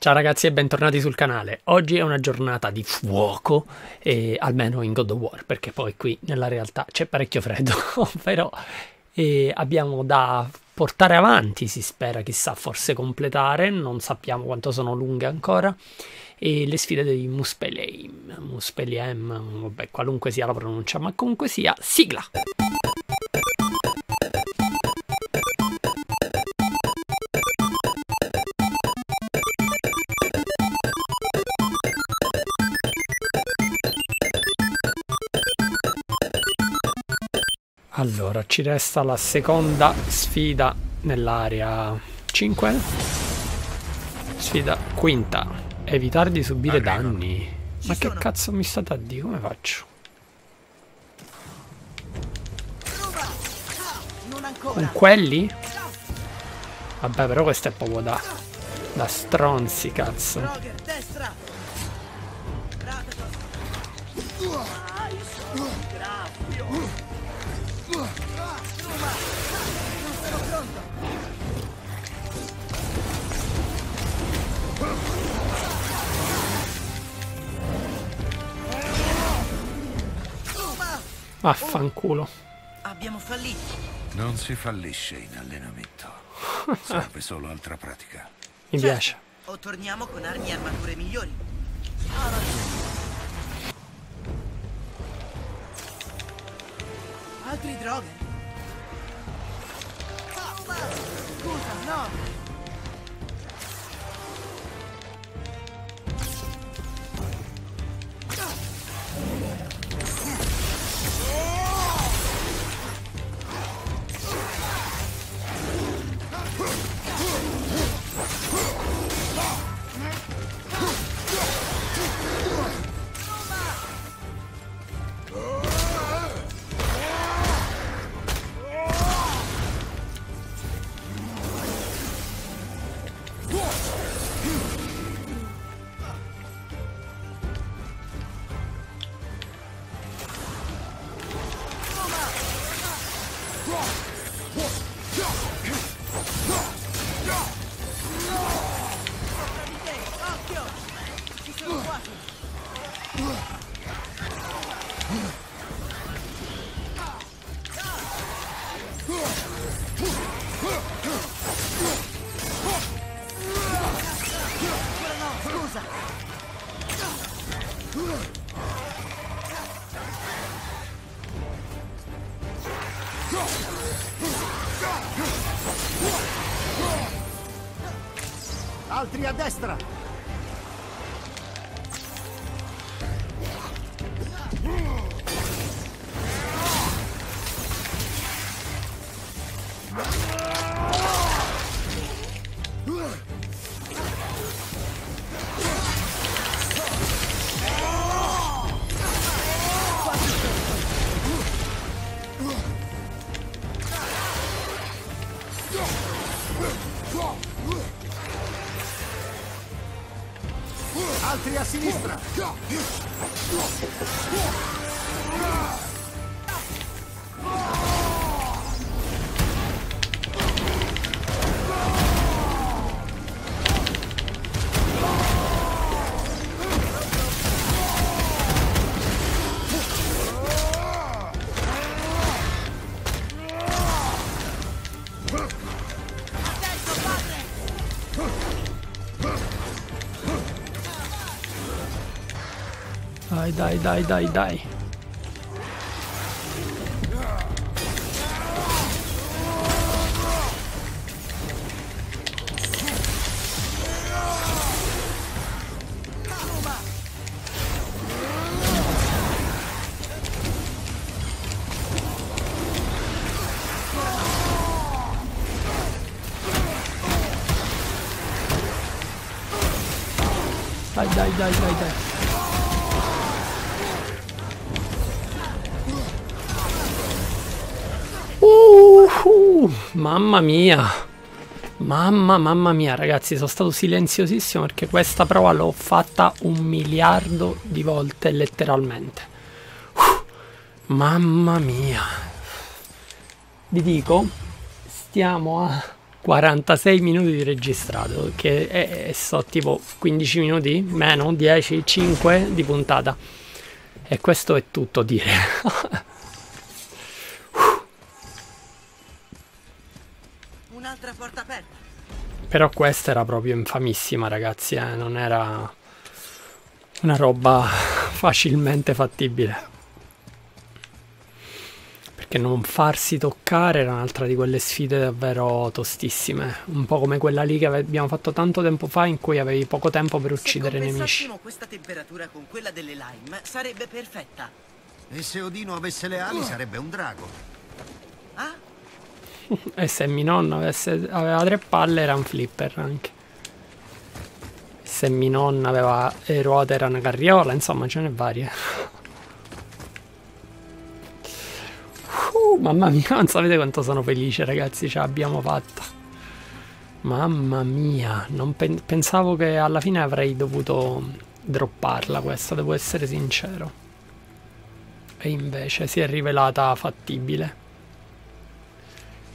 Ciao ragazzi e bentornati sul canale. Oggi è una giornata di fuoco, eh, almeno in God of War, perché poi qui nella realtà c'è parecchio freddo, però eh, abbiamo da portare avanti, si spera chissà forse completare, non sappiamo quanto sono lunghe ancora, e le sfide di Muspelheim, Muspelheim, vabbè qualunque sia la pronuncia, ma comunque sia, sigla! Allora, ci resta la seconda sfida nell'area 5. Sfida quinta. Evitare di subire Arrivo. danni. Ma che cazzo mi state a dire? Come faccio? Con quelli? Vabbè, però questo è proprio da, da stronzi, cazzo. Ruma. Vaffanculo. Abbiamo fallito. Non si fallisce in allenamento. Serve solo altra pratica. Mi Certo. piace. O torniamo con armi e armature migliori. Altri droghe? Scusa, no! Destra! Dai, dai, dai, dai, mamma mia. Mamma, mamma mia, ragazzi, sono stato silenziosissimo perché questa prova l'ho fatta un miliardo di volte, letteralmente. Uh, mamma mia. Vi dico, stiamo a 46 minuti di registrato, che è, è so tipo 15 minuti, meno 10, 5 di puntata. E questo è tutto dire. Un'altra porta aperta. Però questa era proprio infamissima, ragazzi, eh? non era una roba facilmente fattibile. Perché non farsi toccare era un'altra di quelle sfide davvero tostissime. Un po' come quella lì che abbiamo fatto tanto tempo fa in cui avevi poco tempo per uccidere i Se nemici. compensassimo questa temperatura con quella delle lime, sarebbe perfetta. E se Odino avesse le ali sarebbe un drago. Ah? E se mio nonno avesse, aveva tre palle era un flipper anche. Se mio nonno aveva le ruote era una carriola, insomma ce n'è varie. Uh, mamma mia, non sapete quanto sono felice ragazzi, ce l'abbiamo fatta. Mamma mia, non pen- pensavo che alla fine avrei dovuto dropparla questa, devo essere sincero. E invece si è rivelata fattibile.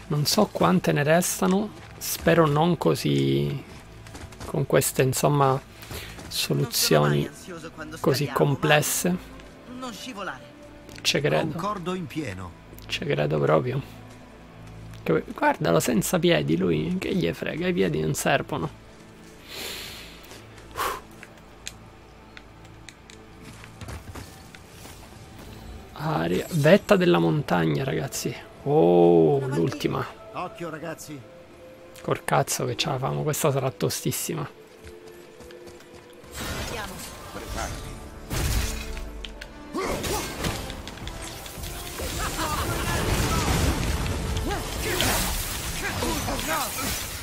Non so quante ne restano, spero non così con queste insomma soluzioni così complesse. Non scivolare. Ci credo, Concordo in pieno. ci credo proprio. Che- Guardalo senza piedi lui, che gli frega, i piedi non servono. Aria, vetta della montagna ragazzi. Oh, l'ultima. Occhio ragazzi. Col cazzo che ce la famo, questa sarà tostissima.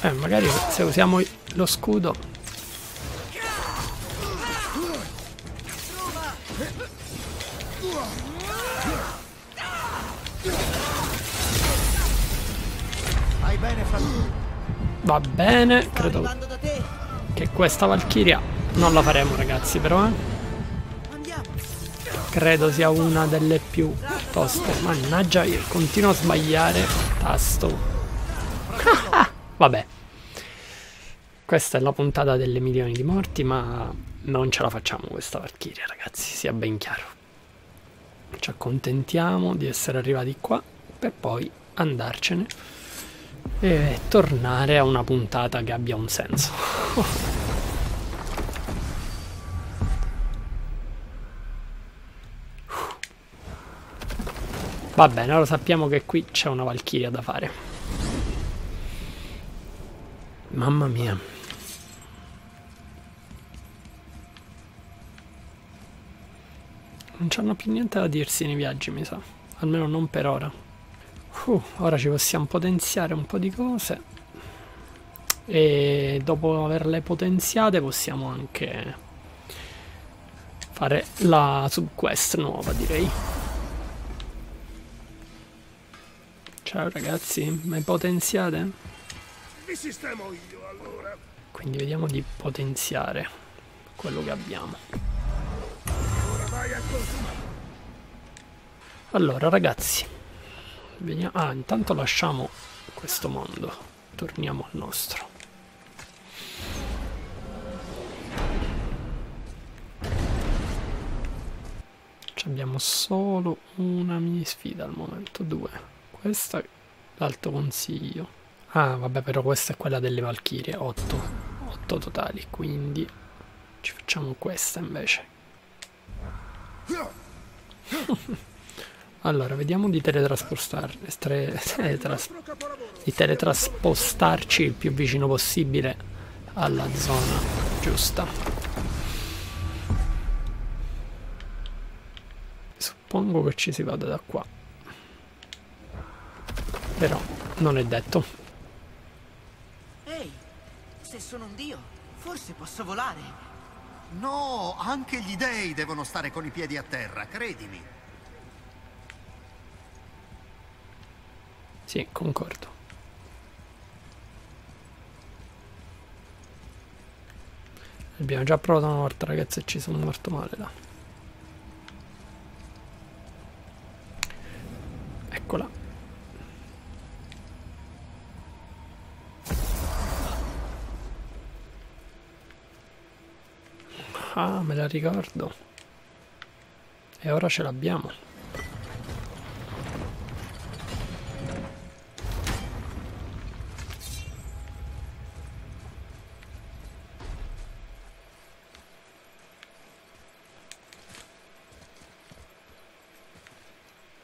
Eh, magari se usiamo lo scudo. Va bene, credo che questa Valchiria non la faremo ragazzi, però eh. Credo sia una delle più toste. Mannaggia, io continuo a sbagliare. Tasto. Vabbè. Questa è la puntata delle milioni di morti, ma non ce la facciamo questa Valchiria, ragazzi, sia ben chiaro. Ci accontentiamo di essere arrivati qua per poi andarcene e tornare a una puntata che abbia un senso. Va bene, allora sappiamo che qui c'è una Valchiria da fare. Mamma mia. Non c'hanno più niente da dirsi nei viaggi, mi sa. Almeno non per ora. Uh, ora ci possiamo potenziare un po' di cose. E dopo averle potenziate possiamo anche fare la subquest nuova, direi. Ciao ragazzi, mai potenziate? Vi sistemo io allora. Quindi vediamo di potenziare quello che abbiamo. Ora vai a consumare. Allora ragazzi, vediamo... Ah, intanto lasciamo questo mondo, torniamo al nostro. Ci abbiamo solo una mini sfida al momento, due. Questa è l'alto consiglio. Ah, vabbè, però questa è quella delle Valchirie, 8. 8 totali, quindi ci facciamo questa invece. Allora, vediamo di teletrasportar- teletras- di teletrasportarci il più vicino possibile alla zona giusta. Suppongo che ci si vada da qua. Però non è detto. Ehi, se sono un dio, forse posso volare. No, anche gli dei devono stare con i piedi a terra, credimi. Sì, concordo. Abbiamo già provato una volta ragazzi e ci sono morto male là. Eccola. Ah, me la ricordo. E ora ce l'abbiamo.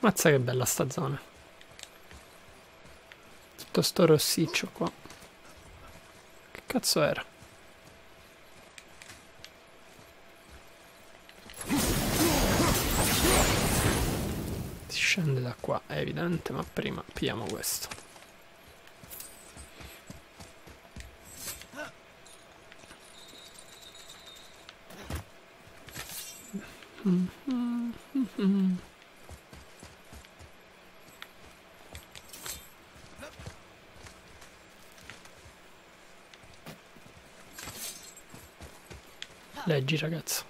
Mazza che bella sta zona. Tutto sto rossiccio qua. Che cazzo era? Si scende da qua, è evidente, ma prima pigliamo questo. Leggi ragazzo.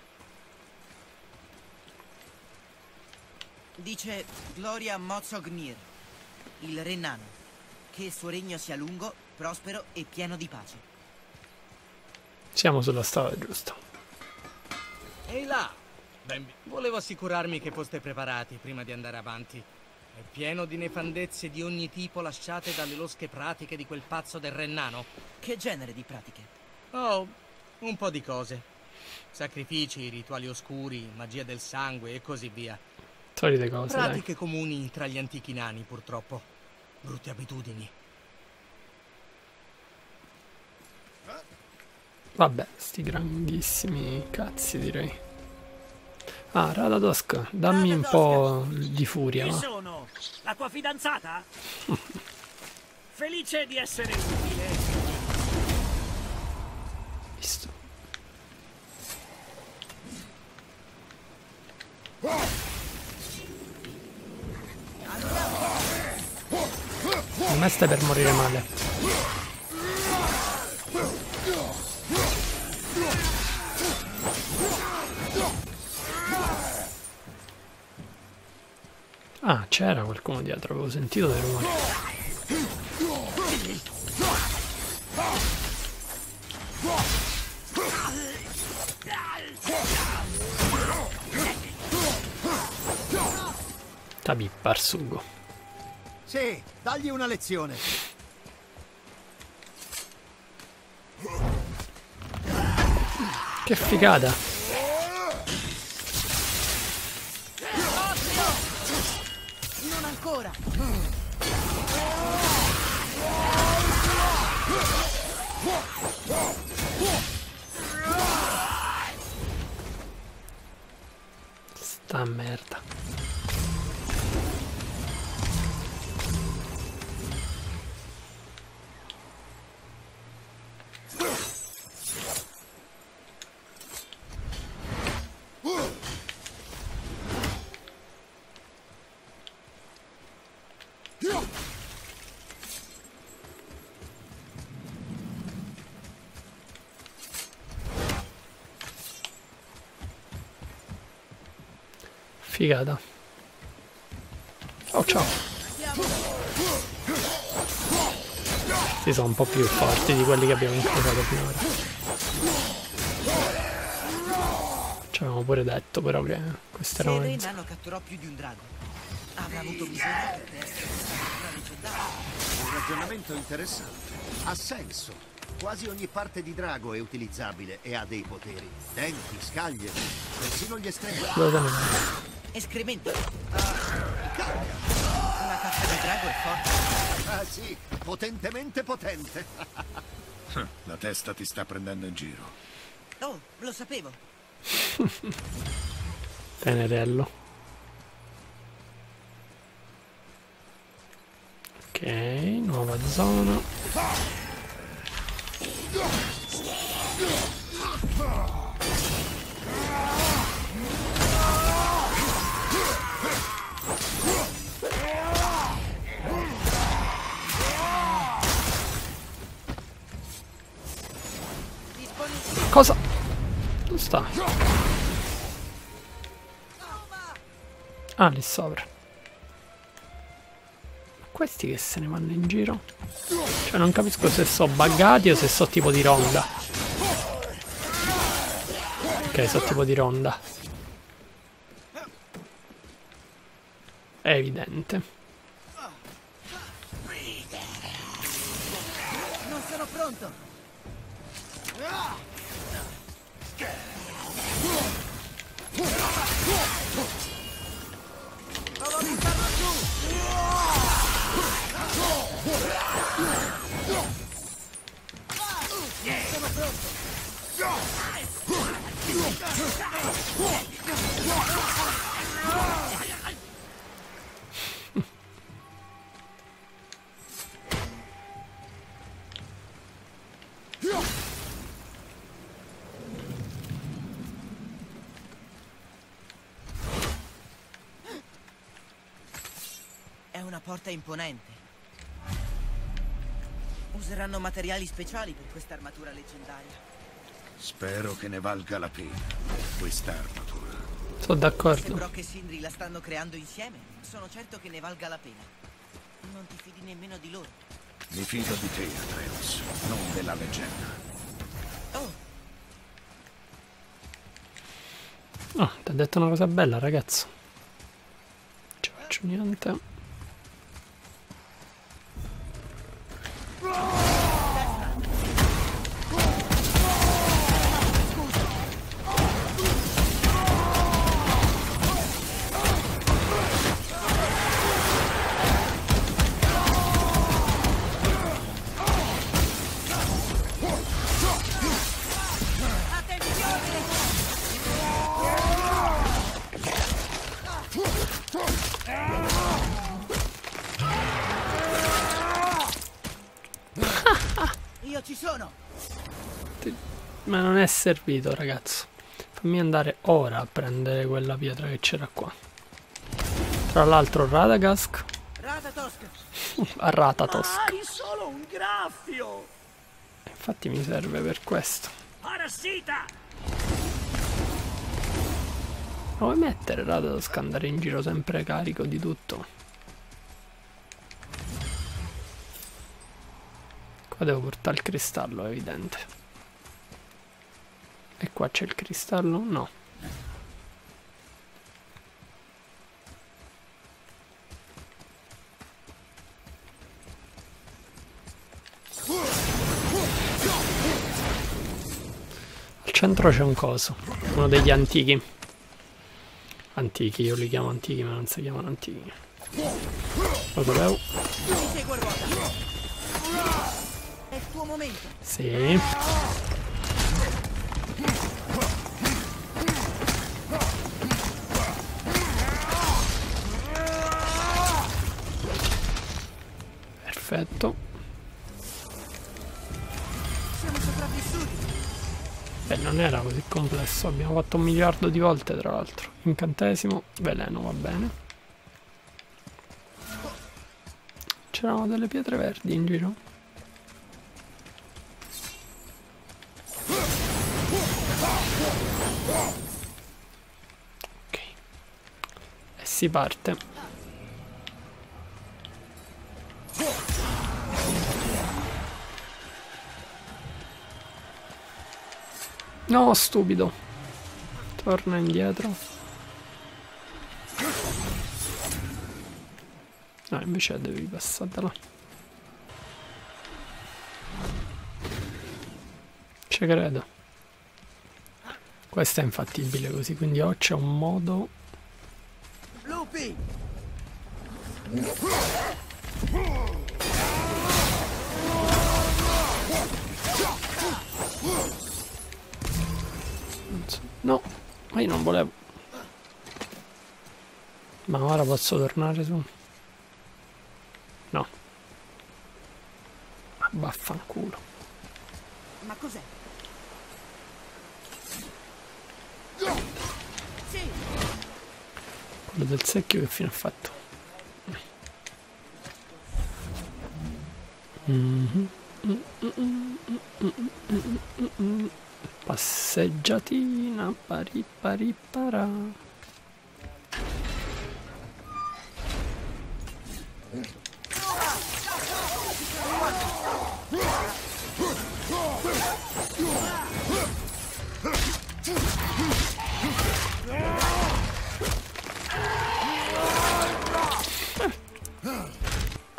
Dice Gloria Mozognir, il re nano. Che il suo regno sia lungo, prospero e pieno di pace. Siamo sulla strada giusta. Ehi là! Ben, volevo assicurarmi che foste preparati prima di andare avanti. È pieno di nefandezze di ogni tipo lasciate dalle losche pratiche di quel pazzo del Rennano. Che genere di pratiche? Oh, un po' di cose. Sacrifici, rituali oscuri, magia del sangue e così via. Solite cose, dai. Pratiche comuni tra gli antichi nani, purtroppo. Brutte abitudini. Vabbè, sti grandissimi cazzi direi. Ah, Radadosk, dammi un po' di furia, Chi sono? La tua fidanzata? Felice di essere utile. Visto. A me stai per morire male. Ah, c'era qualcuno dietro, avevo sentito dei rumori. Tabi Barsugo. Sì, dagli una lezione. Che figata! Figata. Oh ciao. Sì, sono un po' più forti di quelli che abbiamo incrociato finora. Ci avevamo pure detto però che queste Se il avrà avuto bisogno per. Un ragionamento interessante. Ha senso. Quasi ogni parte di drago è utilizzabile e ha dei poteri. Denti, scaglie, persino gli estremi. Dove te ne vai? Escrementi. Una cazza di drago è forte. Ah sì, potentemente potente. La testa ti sta prendendo in giro. Oh, lo sapevo. Tenerello. Ok, nuova zona. Cosa? Dove sta? Ah, lì sopra. Questi che se ne vanno in giro? Cioè non capisco se sono buggati o se sono tipo di ronda. Ok, so tipo di ronda. È evidente. Una porta imponente. Useranno materiali speciali per questa armatura leggendaria. Spero che ne valga la pena, questa armatura. Sono Se d'accordo. Brock e Sindri la stanno creando insieme, sono certo che ne valga la pena. Non ti fidi nemmeno di loro. Mi fido di te, Atreus, non della leggenda. Oh, Oh, ti ha detto una cosa bella, ragazzo. Non ci faccio niente. Servito, ragazzo. Fammi andare ora a prendere quella pietra che c'era qua. Tra l'altro Radagast Ratatosk! a Ratatosk. Ma hai solo un graffio! Infatti mi serve per questo. Parassita! Ma vuoi mettere Ratatosk andare in giro sempre carico di tutto? Qua devo portare il cristallo, è evidente. E qua c'è il cristallo? No. Al centro c'è un coso, uno degli antichi. Antichi, io li chiamo antichi, ma non si chiamano antichi. Lo sapevo? Ti Perfetto. Beh, non era così complesso. Abbiamo fatto un miliardo di volte, tra l'altro. Incantesimo, veleno, va bene. C'erano delle pietre verdi in giro. Ok. E si parte. No, stupido. Torna indietro. No, invece devi passare da là. Ci credo. Questo è infattibile così, quindi o c'è un modo... Lupi! No, ma io non volevo. Ma ora posso tornare su? No. Vaffanculo. Ma cos'è? Sì! Quello del secchio che fine ha fatto? Mhm. Passeggiatina pari pari para.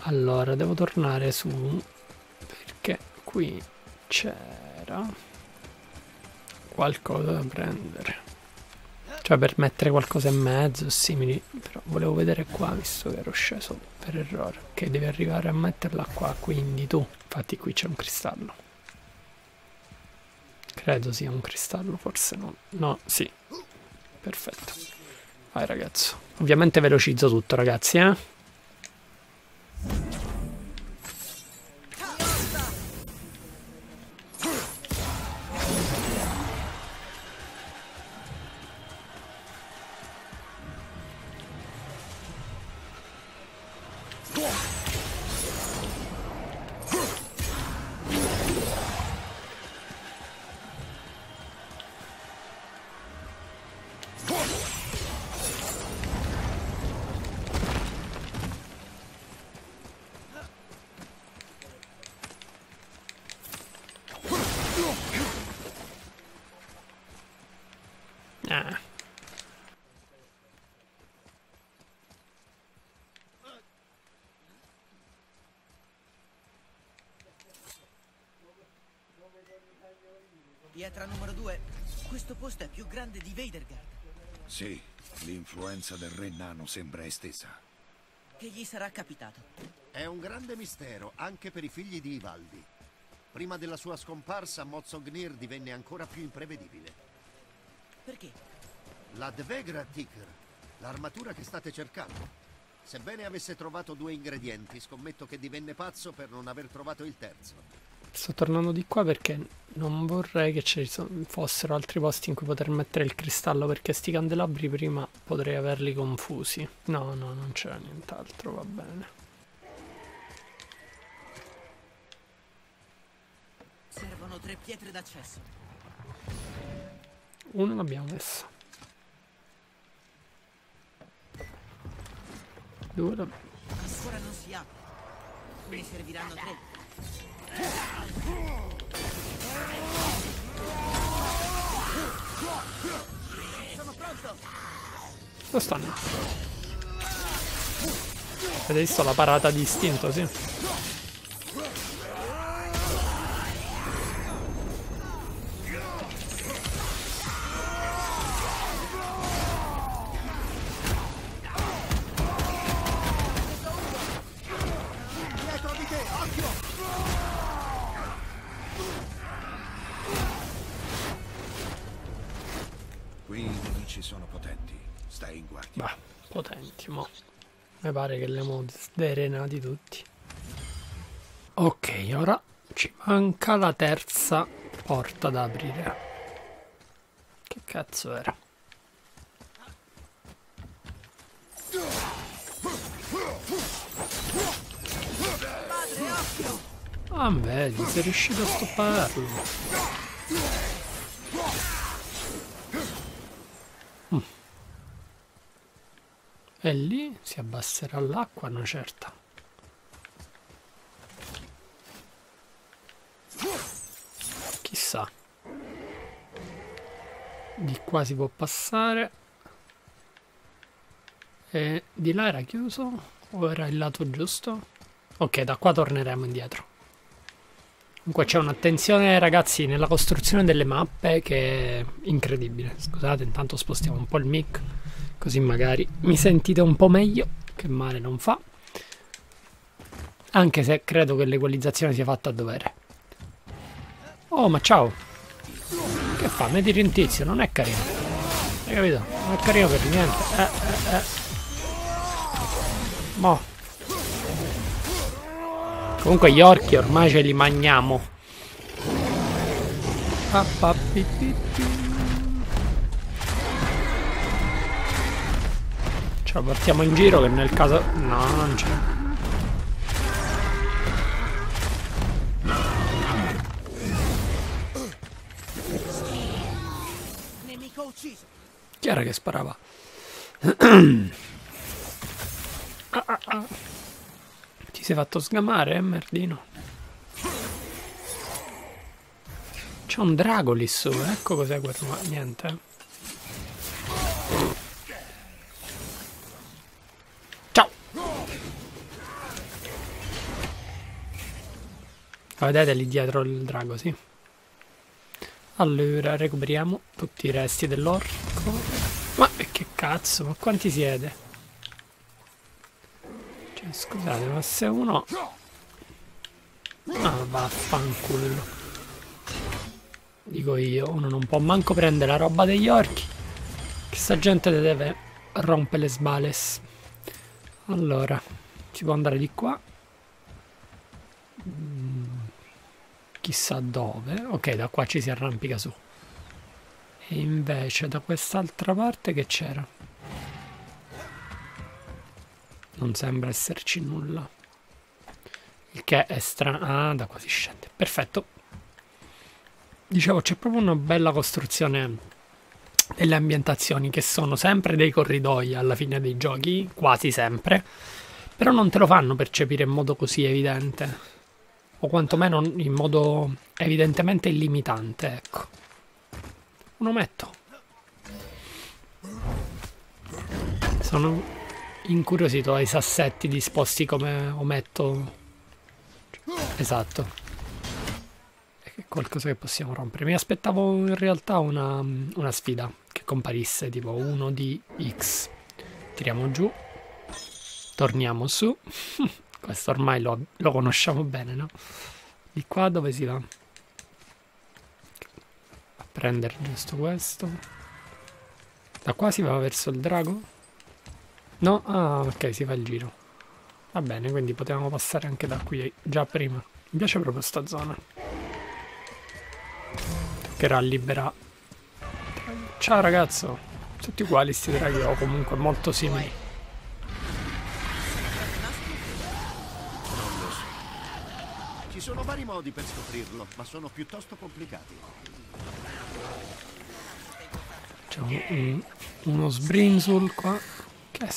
Allora, devo tornare su perché qui c'era qualcosa da prendere. Cioè per mettere qualcosa in mezzo, simili. Però volevo vedere qua, visto che ero sceso per errore. Che devi arrivare a metterla qua, quindi tu. Infatti qui c'è un cristallo. Credo sia un cristallo, forse no. No, sì. Perfetto. Vai ragazzo. Ovviamente velocizzo tutto, ragazzi, eh. Pietra numero due. Questo posto è più grande di Veidergard. Sì, l'influenza del re nano sembra estesa. Che gli sarà capitato? È un grande mistero anche per i figli di Ivaldi. Prima della sua scomparsa, Mozognir divenne ancora più imprevedibile. Perché? La Dvegra Tigr, l'armatura che state cercando. Sebbene avesse trovato due ingredienti, scommetto che divenne pazzo per non aver trovato il terzo. Sto tornando di qua perché non vorrei che ci fossero altri posti in cui poter mettere il cristallo perché sti candelabri prima potrei averli confusi. No, no, non c'era nient'altro, va bene. Servono tre pietre d'accesso. Uno l'abbiamo messo. Due l'abbiamo... Ancora non si apre. Ne serviranno tre. Dove stanno? Avete visto la parata di istinto, sì? Potenti, mo. Mi pare che li abbiamo sdrenati tutti. Ok, ora ci manca la terza porta da aprire. Che cazzo era? Ah, vedi, sei riuscito a stopparlo. E lì si abbasserà l'acqua una certa. Chissà. Di qua si può passare. E di là era chiuso? O era il lato giusto? Ok, da qua torneremo indietro. Comunque c'è un'attenzione ragazzi nella costruzione delle mappe che è incredibile. Scusate, intanto spostiamo un po' il mic così magari mi sentite un po' meglio, che male non fa. Anche se credo che l'equalizzazione sia fatta a dovere. Oh, ma ciao! Che fa? Mi tiri un tizio, non è carino. Hai capito? Non è carino per niente. Eh, eh, eh. Mo. Comunque gli orchi ormai ce li mangiamo. Ah, la portiamo in giro che nel caso... No, non c'è. Chi era che sparava? Ah, ah, ah. Ti sei fatto sgamare, eh, merdino? C'è un drago lì su, ecco cos'è quel rumore. Niente. Ciao! Vedete lì dietro il drago, sì. Allora, recuperiamo tutti i resti dell'orco. Ma che cazzo, ma quanti siete? Cioè, scusate, ma se uno... Ah, vaffanculo. Dico io, uno non può manco prendere la roba degli orchi. Che sta gente deve rompere le sbales. Allora, si può andare di qua. Mm, chissà dove. Ok, da qua ci si arrampica su. E invece da quest'altra parte che c'era? Non sembra esserci nulla. Il che è strano. Ah, da qua si scende. Perfetto dicevo, c'è proprio una bella costruzione delle ambientazioni che sono sempre dei corridoi alla fine dei giochi, quasi sempre, però non te lo fanno percepire in modo così evidente, o quantomeno in modo evidentemente illimitante, ecco. Un ometto. Sono incuriosito ai sassetti disposti come ometto. Esatto qualcosa che possiamo rompere. Mi aspettavo in realtà una, una sfida che comparisse tipo 1 di X. Tiriamo giù, torniamo su. Questo ormai lo, lo conosciamo bene, no? Di qua dove si va? A prendere giusto questo. Da qua si va verso il drago? No? Ah, ok, si fa il giro. Va bene, quindi potevamo passare anche da qui già prima. Mi piace proprio sta zona che rallibera ciao ragazzo tutti uguali sti draghi o comunque molto simili sono vari modi per scoprirlo, ma sono piuttosto complicati. c'è un, un, uno sbrinzul qua che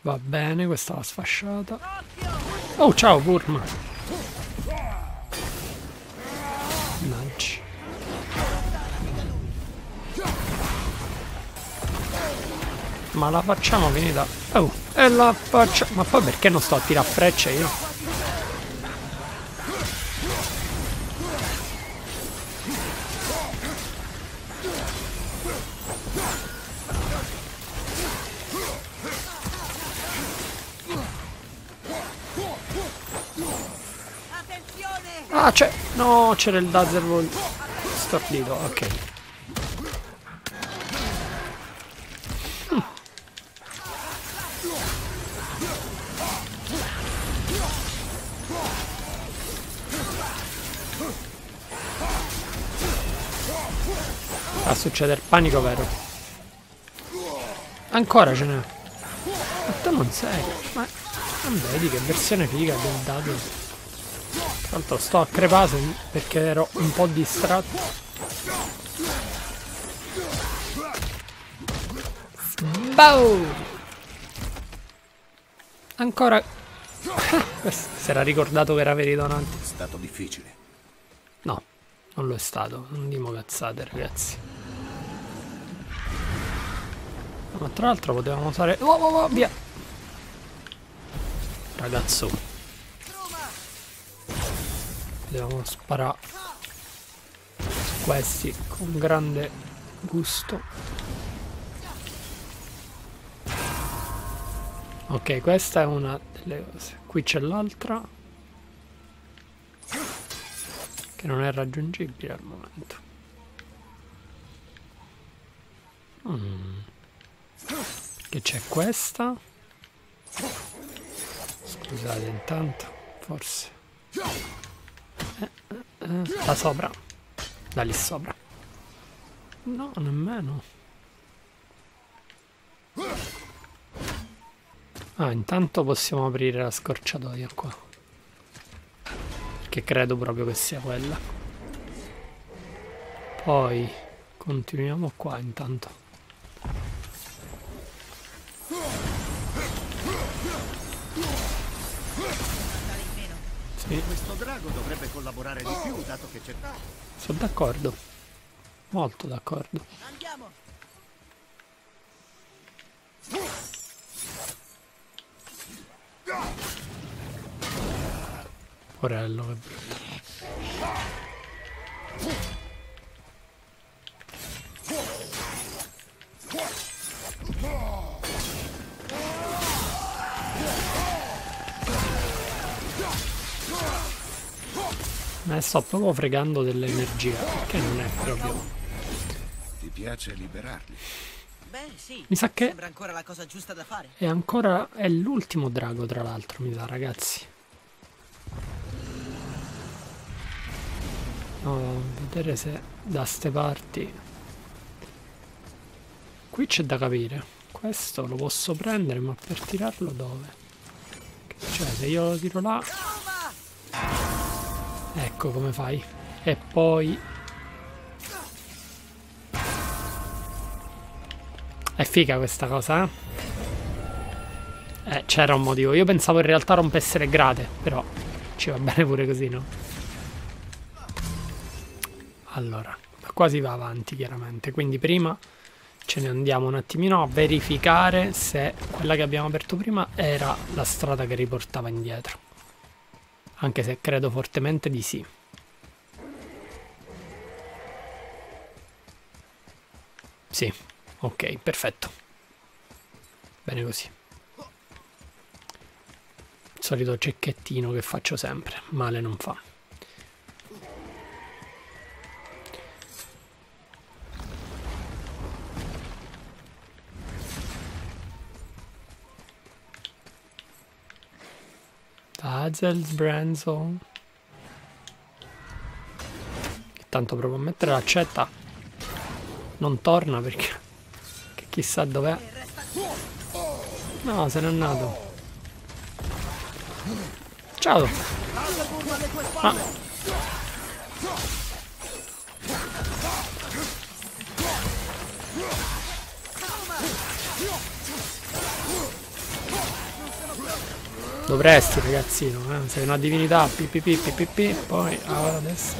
va bene questa va sfasciata oh ciao Burma. Ma la facciamo venire Oh, e la facciamo... Ma poi perché non sto a tirare frecce io? No, c'era il Dazzerwold stordito, ok. Hm. Va a succedere panico vero. Ancora ce n'è. Ma tu non sei. Ma non vedi che versione figa del Dazzerwold. Tanto sto a crepare perché ero un po' distratto. Bow! Ancora... si era ricordato che era veri donanti. È stato difficile. No, non lo è stato. Non dimo cazzate, ragazzi. Ma tra l'altro potevamo usare... Oh, oh, oh, via! Ragazzo. Dobbiamo sparare su questi con grande gusto. Ok, questa è una delle cose. Qui c'è l'altra. Che non è raggiungibile al momento. Mm. Che c'è questa. Scusate intanto, forse. Da sopra. Da lì sopra. No, nemmeno. Ah, intanto possiamo aprire la scorciatoia qua. Che credo proprio che sia quella. Poi continuiamo qua intanto. Sì, Questo drago dovrebbe collaborare di più, dato che c'è... sono d'accordo. Molto d'accordo. Andiamo! Porello, che brutto. Ma sto proprio fregando dell'energia, che non è proprio... Ti piace liberarli? Beh, sì. Mi sa che Sembra ancora la cosa giusta da fare. è ancora... è l'ultimo drago, tra l'altro, mi sa, ragazzi. No, vedere se da ste parti... Qui c'è da capire. Questo lo posso prendere, ma per tirarlo dove? Cioè, se io lo tiro là... Ecco come fai. E poi... È figa questa cosa, eh? Eh, c'era un motivo. Io pensavo in realtà rompesse le grate, però ci va bene pure così, no? Allora, ma qua si va avanti chiaramente, quindi prima ce ne andiamo un attimino a verificare se quella che abbiamo aperto prima era la strada che riportava indietro. Anche se credo fortemente di sì. Sì, ok, perfetto. Bene così. Il solito cecchettino che faccio sempre, male non fa. Tazels, Branson. Tanto provo a mettere l'accetta. Non torna perché. Che chissà dov'è. No, se n'è andato. Ciao. Ah. Dovresti ragazzino, eh? sei una divinità, pippi poi ah, adesso.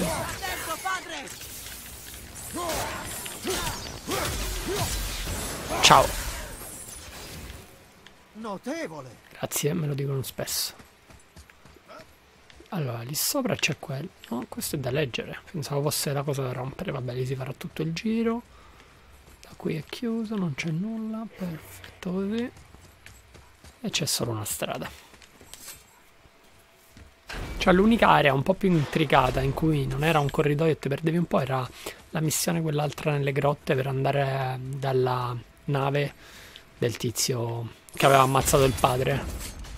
Ciao, Notevole! grazie, me lo dicono spesso. Allora, lì sopra c'è quello. No, questo è da leggere. Pensavo fosse la cosa da rompere. Vabbè, lì si farà tutto il giro. Da qui è chiuso, non c'è nulla. Perfetto così. E c'è solo una strada. Cioè, l'unica area un po' più intricata in cui non era un corridoio e ti perdevi un po' era la missione quell'altra nelle grotte per andare dalla nave del tizio che aveva ammazzato il padre.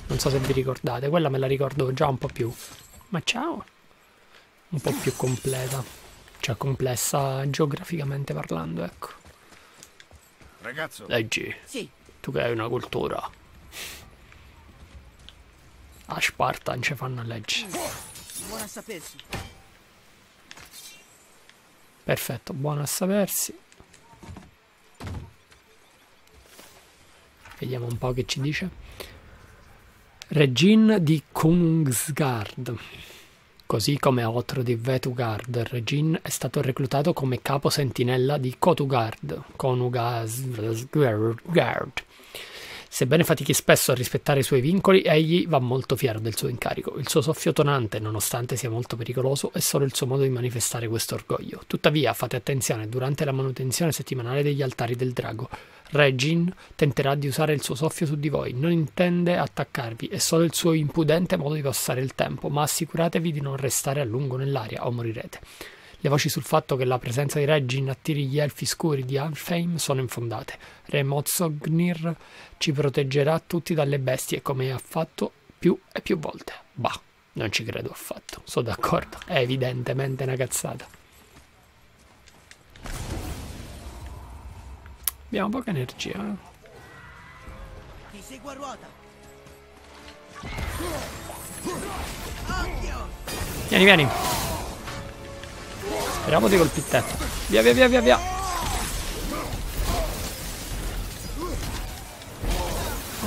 Non so se vi ricordate, quella me la ricordo già un po' più. Ma ciao! Un po' più completa. Cioè complessa geograficamente parlando, ecco. Ragazzo, Leggi, Sì, tu che hai una cultura. A Sparta non ci fanno leggi. buona a sapersi. Perfetto, buono a sapersi. Vediamo un po' che ci dice. Regin di Kungsgard. Così come Otro di Vetugard, Regin è stato reclutato come capo sentinella di Kotugard, Konugard. Sebbene fatichi spesso a rispettare i suoi vincoli, egli va molto fiero del suo incarico. Il suo soffio tonante, nonostante sia molto pericoloso, è solo il suo modo di manifestare questo orgoglio. Tuttavia, fate attenzione, durante la manutenzione settimanale degli altari del drago, Regin tenterà di usare il suo soffio su di voi, non intende attaccarvi, è solo il suo impudente modo di passare il tempo, ma assicuratevi di non restare a lungo nell'aria o morirete. Le voci sul fatto che la presenza di Regin attiri gli elfi scuri di Alfheim sono infondate. Re Mozognir ci proteggerà tutti dalle bestie come ha fatto più e più volte. Bah, non ci credo affatto, sono d'accordo, è evidentemente una cazzata. Abbiamo poca energia. eh. Ti seguo a ruota. Vieni, vieni. Speriamo di colpire te. Via, via, via, via, via.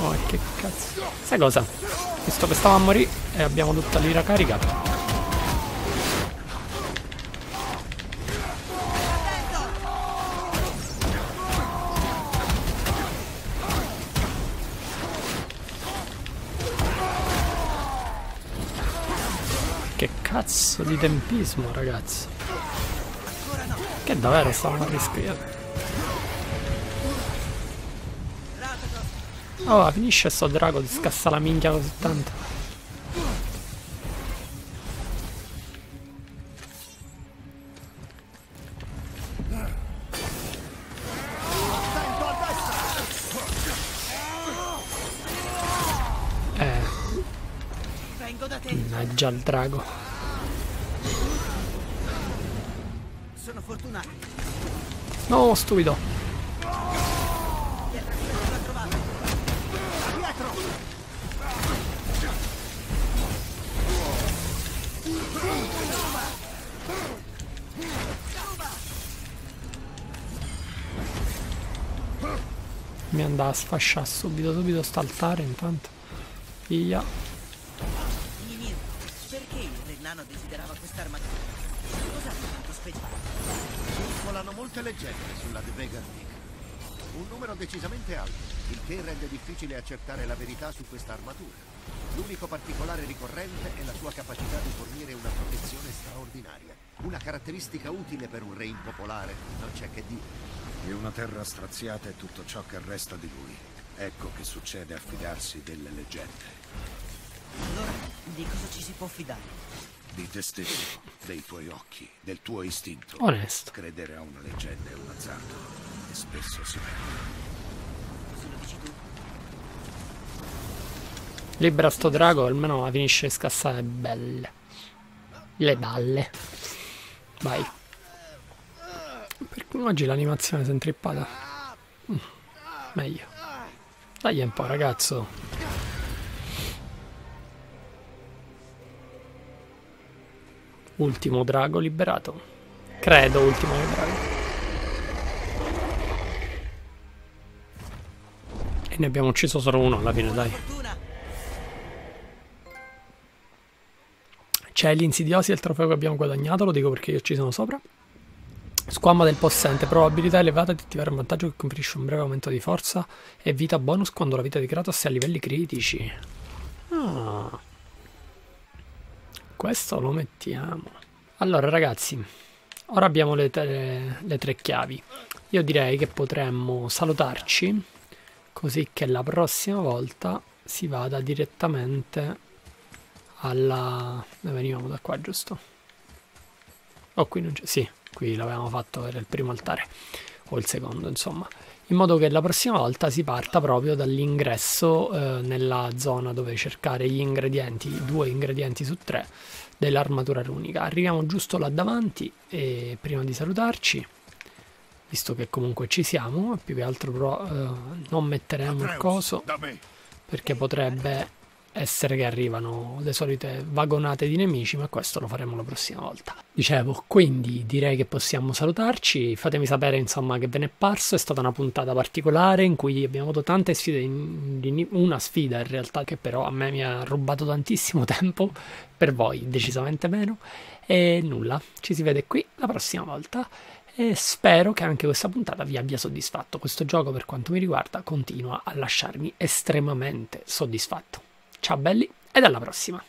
Oh, che cazzo. Sai cosa? Visto che stavo a morire e abbiamo tutta l'ira carica. Che cazzo di tempismo, ragazzi. Che davvero stavano a rischiare. Oh, finisce sto drago di scassa la minchia così tanto. Eh, Vengo da te. mannaggia il drago. No, stupido. Mi andava a sfasciare subito, subito st'altare intanto. Via. Difficile accertare la verità su questa armatura. L'unico particolare ricorrente è la sua capacità di fornire una protezione straordinaria. Una caratteristica utile per un re impopolare, non c'è che dire. E una terra straziata è tutto ciò che resta di lui. Ecco che succede a fidarsi delle leggende. Allora, di cosa ci si può fidare? Di te stesso, dei tuoi occhi, del tuo istinto. Onesto. Credere a una leggenda è un azzardo. E spesso si perde. Se lo dici tu. Libera sto drago, almeno la finisce scassare belle. Le balle. Vai. Perché oggi l'animazione si è intrippata. Mm, meglio. Dai un po', ragazzo. Ultimo drago liberato. Credo ultimo drago. E ne abbiamo ucciso solo uno alla fine, dai. C'è l'insidiosi il trofeo che abbiamo guadagnato, lo dico perché io ci sono sopra. Squamma del possente, probabilità elevata di attivare un vantaggio che conferisce un breve aumento di forza e vita bonus quando la vita di Kratos è a livelli critici. Ah. Questo lo mettiamo. Allora ragazzi, ora abbiamo le, tre- le tre chiavi. Io direi che potremmo salutarci così che la prossima volta si vada direttamente alla... Noi venivamo da qua, giusto? Oh, qui non c'è... Sì, qui l'avevamo fatto, era il primo altare. O il secondo, insomma. In modo che la prossima volta si parta proprio dall'ingresso eh, nella zona dove cercare gli ingredienti, due ingredienti su tre dell'armatura runica. Arriviamo giusto là davanti e prima di salutarci, visto che comunque ci siamo, più che altro però eh, non metteremo il coso perché potrebbe essere che arrivano le solite vagonate di nemici, ma questo lo faremo la prossima volta. Dicevo, quindi direi che possiamo salutarci. Fatemi sapere insomma che ve ne è parso. È stata una puntata particolare in cui abbiamo avuto tante sfide, in- in- una sfida in realtà che però a me mi ha rubato tantissimo tempo, per voi decisamente meno. E nulla, ci si vede qui la prossima volta. E spero che anche questa puntata vi abbia soddisfatto. Questo gioco, per quanto mi riguarda, continua a lasciarmi estremamente soddisfatto. Ciao belli ed alla prossima!